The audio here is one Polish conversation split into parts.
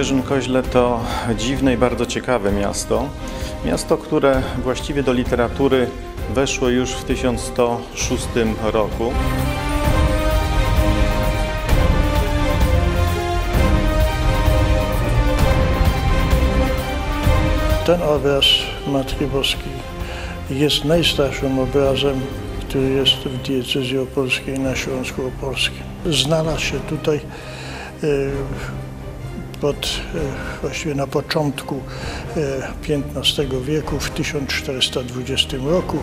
Kędzierzyn-Koźle to dziwne i bardzo ciekawe miasto. Miasto, które właściwie do literatury weszło już w 1106 roku. Ten obraz Matki Boskiej jest najstarszym obrazem, który jest w diecezji opolskiej na Śląsku Opolskim. Znalazł się tutaj e, pod, e, właściwie na początku e, XV wieku, w 1420 roku.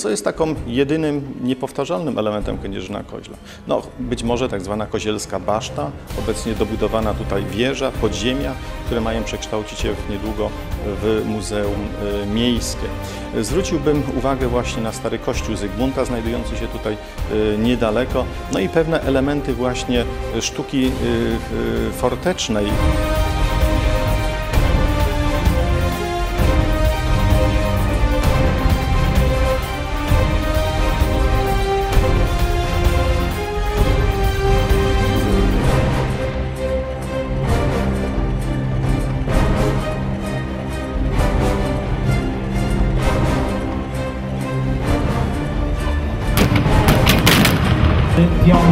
Co jest taką jedynym niepowtarzalnym elementem Kędzierzyna-Koźla? No, być może tak zwana kozielska baszta, obecnie dobudowana tutaj wieża, podziemia, które mają przekształcić się niedługo w Muzeum y, Miejskie. Zwróciłbym uwagę właśnie na stary kościół Zygmunta, znajdujący się tutaj y, niedaleko, no i pewne elementy właśnie sztuki y, fortecznej.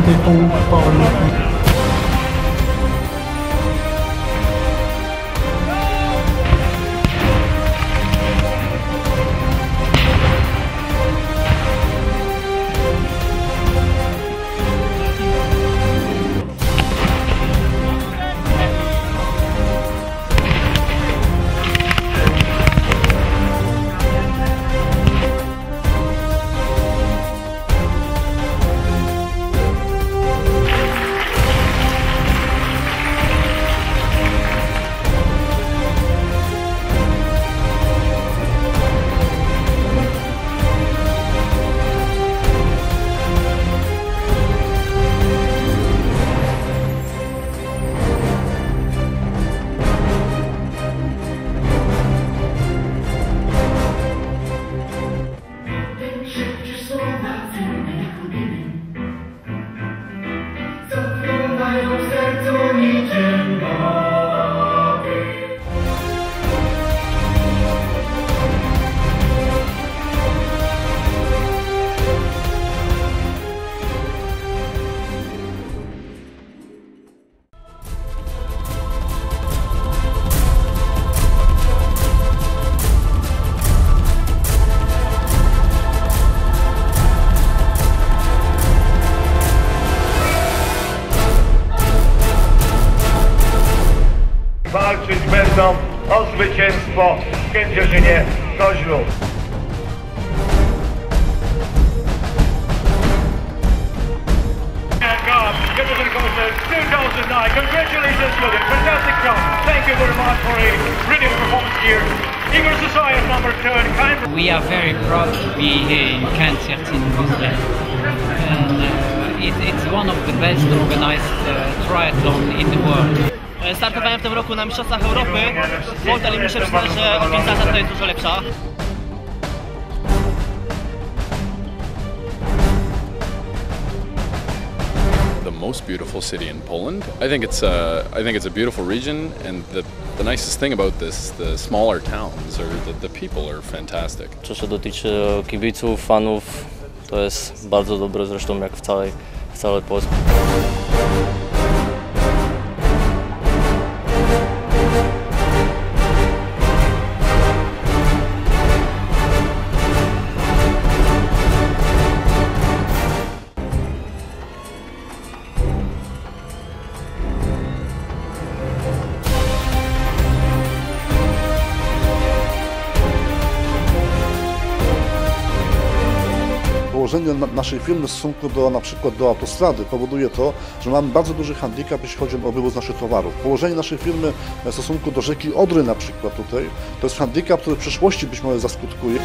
they own upon walczyć o zwycięstwo w Kędzierzynie Koźlu. Kędzierzyn Koźlu 2009. Congratulations, Logan. Fantastic job. Thank you very much for a brilliant performance here. Eagle Society number 10. Kind We are very proud to be here in Kędzierzyn Koźle. And uh, it, it's one of the best organized uh, triathlon in the world. Startowałem w tym roku na Mistrzostwach Europy. Model i muszę przyznać, że organizacja to jest dużo lepsza. the most beautiful city in Poland. I think it's a, I think it's a beautiful region, and the, the nicest thing about this, the smaller towns, are that the people are fantastic. Co się dotyczy kibiców, fanów, to jest bardzo dobre zresztą jak w całej, w całej Polsce. ocenie naszej firmy w stosunku do na przykład do autostrady powoduje to, że mamy bardzo duży handicap, jeśli chodzi o wywóz naszych towarów. Położenie naszej firmy w stosunku do rzeki Odry na przykład tutaj, to jest handicap, który w przyszłości być może zaskutkuje.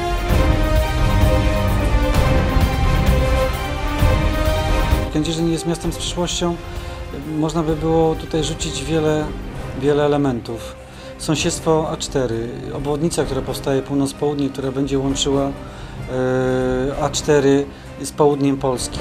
Kędzierzyn jest miastem z przyszłością. Można by było tutaj rzucić wiele, wiele elementów. Sąsiedztwo A4, obwodnica, która powstaje północ-południe, która będzie łączyła e, A4 z południem Polski.